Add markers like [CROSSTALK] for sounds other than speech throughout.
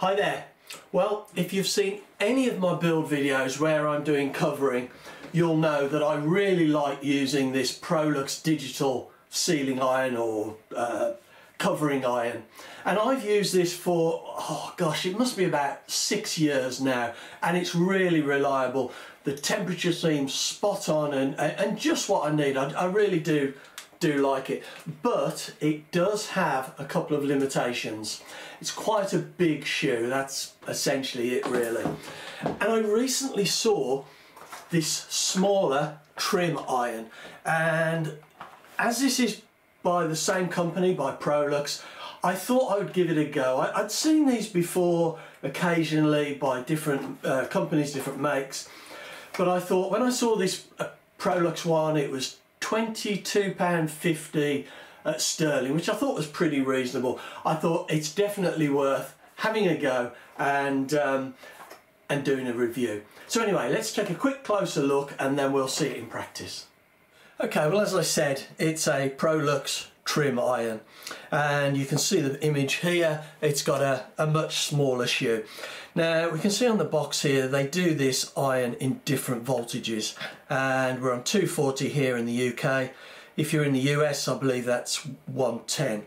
Hi there. Well, if you've seen any of my build videos where I'm doing covering, you'll know that I really like using this Prolux digital sealing iron or uh, covering iron. And I've used this for, oh gosh, it must be about six years now. And it's really reliable. The temperature seems spot on and, and just what I need. I, I really do do like it. But it does have a couple of limitations. It's quite a big shoe that's essentially it really. And I recently saw this smaller trim iron. And as this is by the same company by Prolux I thought I would give it a go. I, would seen these before occasionally by different uh, companies different makes. But I thought when I saw this uh, Prolux one it was £22.50 at sterling, which I thought was pretty reasonable. I thought it's definitely worth having a go and um, and doing a review. So anyway, let's take a quick closer look and then we'll see it in practice. Okay, well as I said, it's a Prolux trim iron and you can see the image here, it's got a, a much smaller shoe. Now we can see on the box here they do this iron in different voltages and we're on 240 here in the UK. If you're in the US I believe that's 110.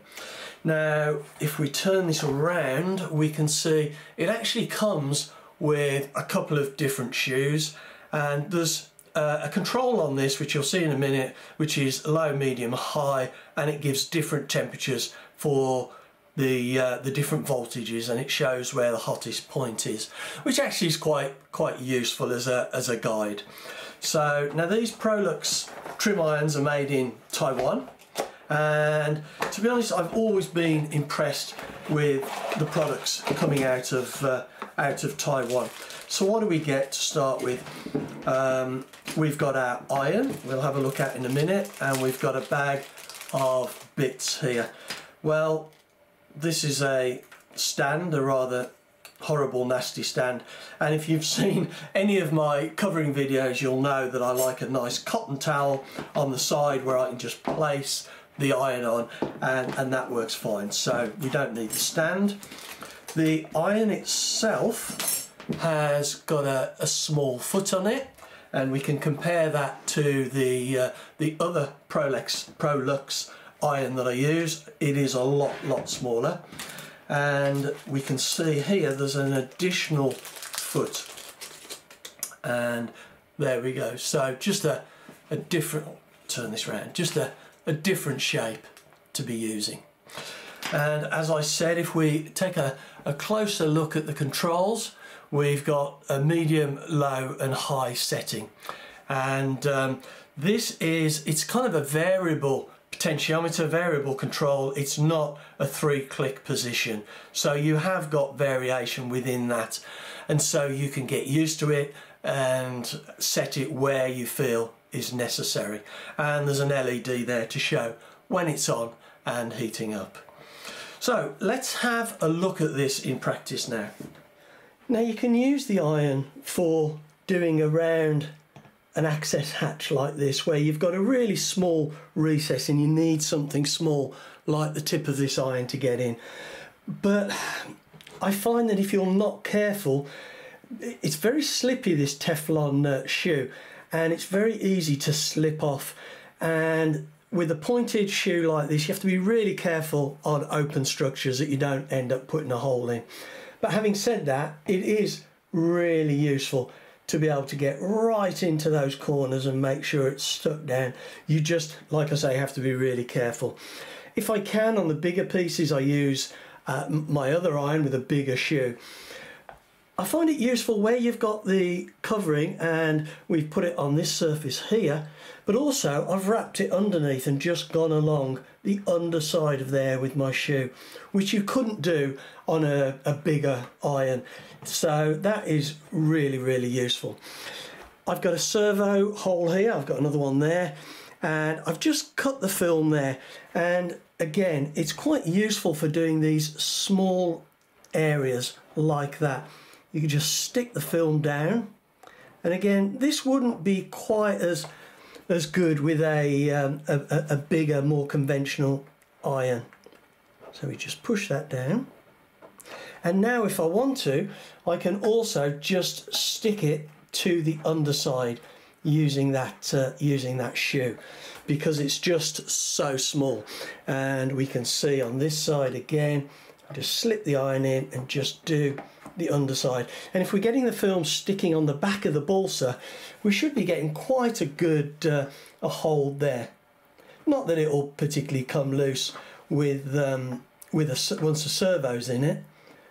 Now if we turn this around we can see it actually comes with a couple of different shoes and there's uh, a control on this which you'll see in a minute which is low, medium, high and it gives different temperatures for the uh, the different voltages and it shows where the hottest point is which actually is quite quite useful as a as a guide. So now these Prolux trim irons are made in Taiwan and to be honest I've always been impressed with the products coming out of uh, out of Taiwan. So what do we get to start with? Um, we've got our iron we'll have a look at in a minute and we've got a bag of bits here. Well this is a stand, a rather horrible nasty stand and if you've [LAUGHS] seen any of my covering videos you'll know that I like a nice cotton towel on the side where I can just place the iron on and, and that works fine. So we don't need the stand. The iron itself has got a, a small foot on it and we can compare that to the uh, the other Prolux, Prolux iron that I use. It is a lot, lot smaller. And we can see here there's an additional foot. And there we go. So just a, a different, turn this around, just a, a different shape to be using. And as I said, if we take a, a closer look at the controls, we've got a medium, low and high setting. And um, this is, it's kind of a variable potentiometer variable control. It's not a three click position. So you have got variation within that. And so you can get used to it and set it where you feel is necessary. And there's an LED there to show when it's on and heating up. So let's have a look at this in practice now now you can use the iron for doing around an access hatch like this where you've got a really small recess and you need something small like the tip of this iron to get in. But I find that if you're not careful, it's very slippy this Teflon uh, shoe and it's very easy to slip off and with a pointed shoe like this you have to be really careful on open structures that you don't end up putting a hole in. But having said that, it is really useful to be able to get right into those corners and make sure it's stuck down. You just, like I say, have to be really careful. If I can, on the bigger pieces, I use uh, my other iron with a bigger shoe. I find it useful where you've got the covering and we've put it on this surface here, but also I've wrapped it underneath and just gone along the underside of there with my shoe, which you couldn't do on a, a bigger iron. So that is really, really useful. I've got a servo hole here, I've got another one there, and I've just cut the film there. And again, it's quite useful for doing these small areas like that. You can just stick the film down. And again, this wouldn't be quite as as good with a, um, a, a bigger, more conventional iron. So we just push that down. And now if I want to, I can also just stick it to the underside using that uh, using that shoe because it's just so small and we can see on this side again just slip the iron in and just do the underside. And if we're getting the film sticking on the back of the balsa we should be getting quite a good uh, a hold there. Not that it will particularly come loose with um, with a, once the servo's in it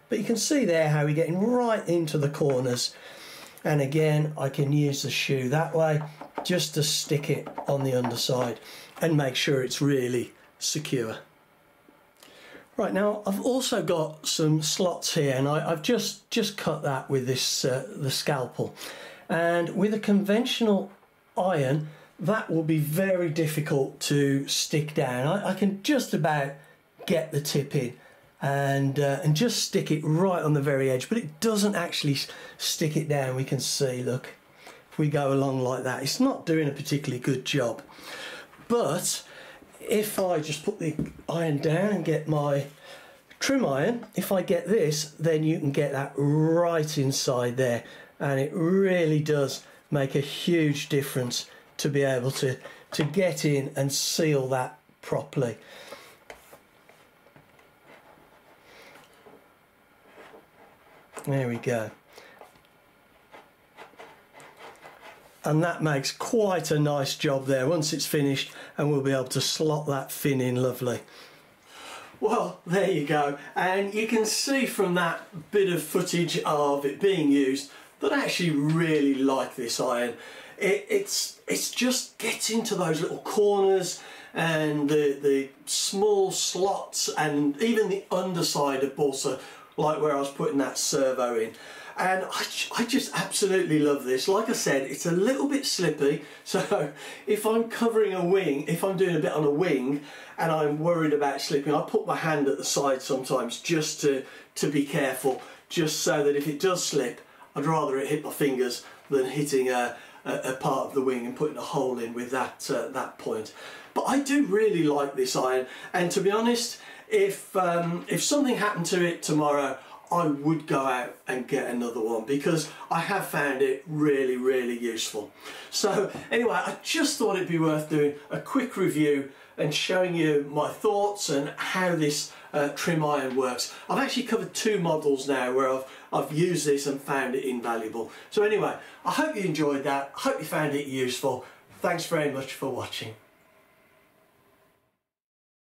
but you can see there how we're getting right into the corners. And again I can use the shoe that way just to stick it on the underside and make sure it's really secure. Right now I've also got some slots here and I, have just just cut that with this uh, the scalpel. And with a conventional iron that will be very difficult to stick down. I, I can just about get the tip in and uh, and just stick it right on the very edge but it doesn't actually stick it down we can see look. If we go along like that it's not doing a particularly good job. But if I just put the iron down and get my trim iron, if I get this, then you can get that right inside there. And it really does make a huge difference to be able to, to get in and seal that properly. There we go. And that makes quite a nice job there once it's finished and we'll be able to slot that fin in lovely. Well, there you go. And you can see from that bit of footage of it being used that I actually really like this iron. It, it's, it's just gets into those little corners and the, the small slots and even the underside of balsa, like where I was putting that servo in. And I, I just absolutely love this. Like I said it's a little bit slippy. [LAUGHS] So if I'm covering a wing if I'm doing a bit on a wing and I'm worried about slipping I put my hand at the side sometimes just to to be careful just so that if it does slip I'd rather it hit my fingers than hitting a, a, a part of the wing and putting a hole in with that uh, that point. But I do really like this iron. And to be honest if um, if something happened to it tomorrow I would go out and get another one because I have found it really, really useful. So anyway, I just thought it'd be worth doing a quick review and showing you my thoughts and how this uh, trim iron works. I've actually covered two models now where I've, I've used this and found it invaluable. So anyway, I hope you enjoyed that. I hope you found it useful. Thanks very much for watching.